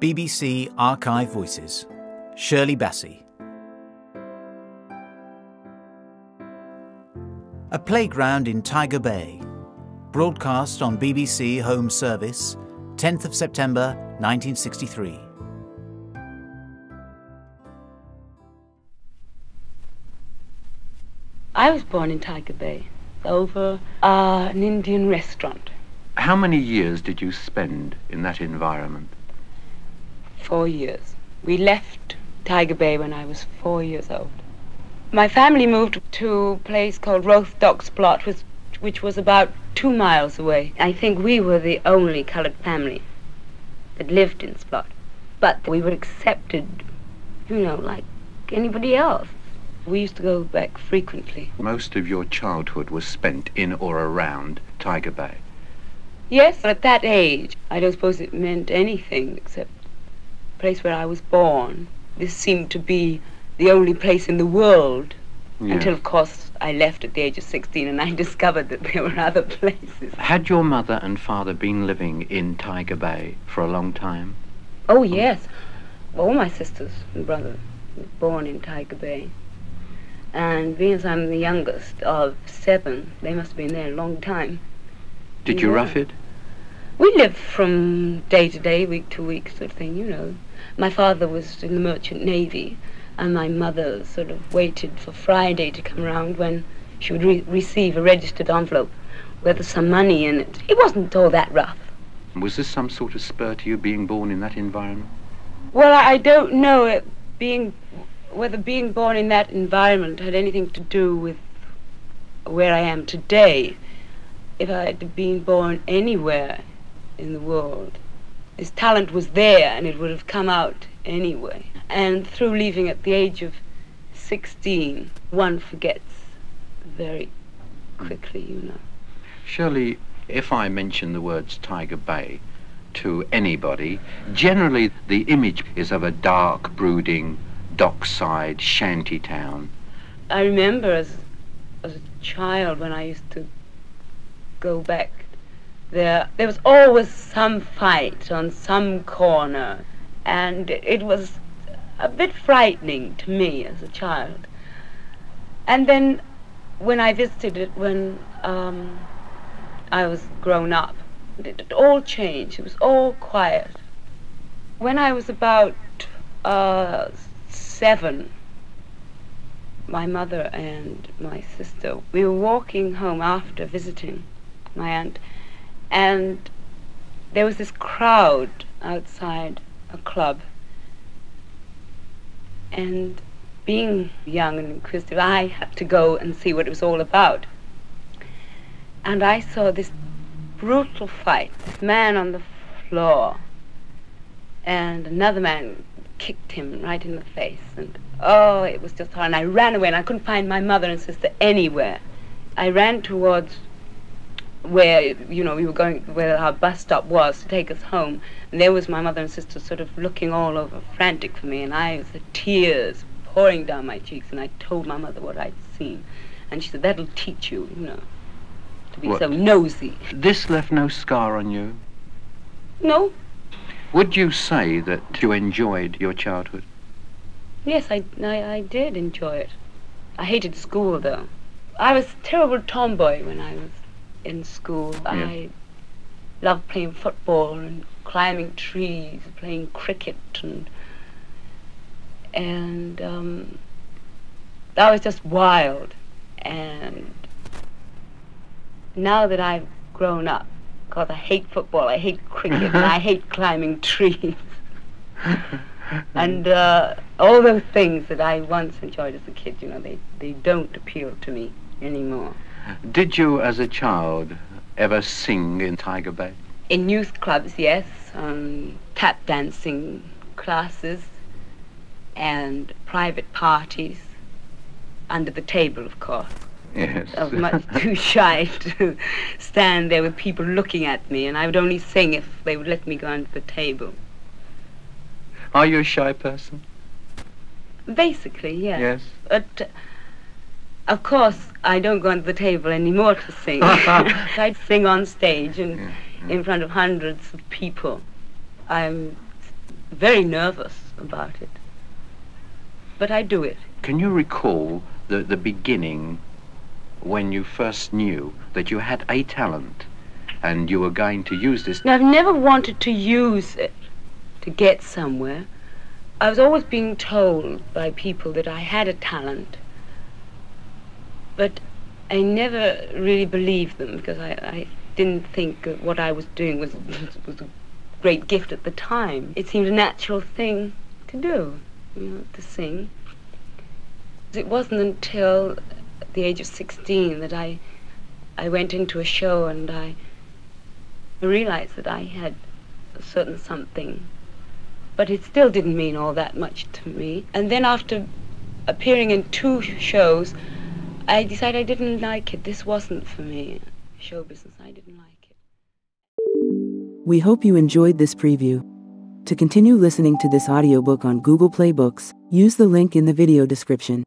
BBC Archive Voices. Shirley Bassey. A Playground in Tiger Bay. Broadcast on BBC Home Service, 10th of September 1963. I was born in Tiger Bay, over uh, an Indian restaurant. How many years did you spend in that environment? Four years. We left Tiger Bay when I was four years old. My family moved to a place called Rothdock's Plot, which, which was about two miles away. I think we were the only coloured family that lived in Splott. But we were accepted, you know, like anybody else. We used to go back frequently. Most of your childhood was spent in or around Tiger Bay. Yes, But at that age, I don't suppose it meant anything except place where I was born. This seemed to be the only place in the world until, of course, I left at the age of 16 and I discovered that there were other places. Had your mother and father been living in Tiger Bay for a long time? Oh, yes. All my sisters and brother were born in Tiger Bay. And being as I'm the youngest of seven, they must have been there a long time. Did you Yeah. rough it? We lived from day to day, week to week, sort of thing, you know. My father was in the merchant navy, and my mother sort of waited for Friday to come round when she would re- receive a registered envelope with some money in it. It wasn't all that rough. Was this some sort of spur to you being born in that environment? Well, I I don't know it being whether being born in that environment had anything to do with where I am today. If I had been born anywhere in the world, his talent was there and it would have come out anyway. And through leaving at the age of 16, one forgets very quickly, you know. Shirley, if I mention the words Tiger Bay to anybody, generally the image is of a dark, brooding, dockside shanty town. I remember as as a child when I used to go back there there was always some fight on some corner and it was a bit frightening to me as a child. And then when I visited it when um, I was grown up, it, it all changed. It was all quiet. When I was about uh, seven, my mother and my sister, we were walking home after visiting my aunt, and there was this crowd outside a club. And being young and inquisitive, I had to go and see what it was all about. And I saw this brutal fight, this man on the floor, and another man kicked him right in the face. And oh, it was just hard. And I ran away, and I couldn't find my mother and sister anywhere. I ran towards where you know we were going, where our bus stop was to take us home. And there was my mother and sister, sort of looking all over, frantic for me, and I was the tears pouring down my cheeks. And I told my mother what I'd seen, and she said, "That'll teach you, you know, to be What? so nosy." This left no scar on you. No, Would you say that you enjoyed your childhood? Yes, I, I, I did enjoy it. I hated school, though. I was a terrible tomboy when I was in school. I loved playing football and climbing trees, playing cricket, and and um, I was just wild. And now that I've grown up, because I hate football, I hate cricket, and I hate climbing trees and uh, all those things that I once enjoyed as a kid, you know, they, they don't appeal to me anymore. Did you, as a child, ever sing in Tiger Bay? In youth clubs, yes, um, tap dancing classes, and private parties, under the table, of course. Yes. I was much too shy to stand there with people looking at me, and I would only sing if they would let me go under the table. Are you a shy person? Basically, yes. Yes. But uh, of course, I don't go under the table anymore to sing. I sing on stage and Yeah, in front of hundreds of people. I'm very nervous about it. But I do it. Can you recall the, the beginning when you first knew that you had a talent and you were going to use this? Now, I've never wanted to use it to get somewhere. I was always being told by people that I had a talent, but I never really believed them because I, I didn't think what I was doing was, was a great gift at the time. It seemed a natural thing to do, you know, to sing. It wasn't until the age of 16 that I, I went into a show and I realized that I had a certain something but it still didn't mean all that much to me. And then after appearing in two shows, I decided I didn't like it. This wasn't for me. Show business, I didn't like it. We hope you enjoyed this preview. To continue listening to this audiobook on Google Play Books, use the link in the video description.